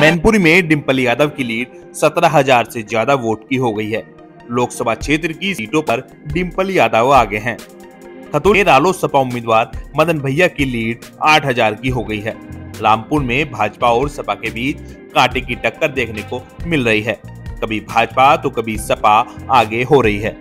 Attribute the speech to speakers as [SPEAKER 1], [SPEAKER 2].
[SPEAKER 1] मैनपुरी में डिम्पल यादव की लीड सत्रह हज़ार से ज़्यादा वोट की हो गई है। लोकसभा क्षेत्र की सीटों पर डिम्पल यादव आगे हैं। खतौनी रालोसपा उम्मीदवार मदन भैया की लीड 8000 की हो गई है। रामपुर में भाजपा और सपा के बीच कांटे की टक्कर देखने को मिल रही है। कभी भाजपा तो कभी सपा आगे हो रही है।